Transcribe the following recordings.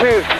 two.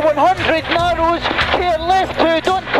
100 narrows, here left to don't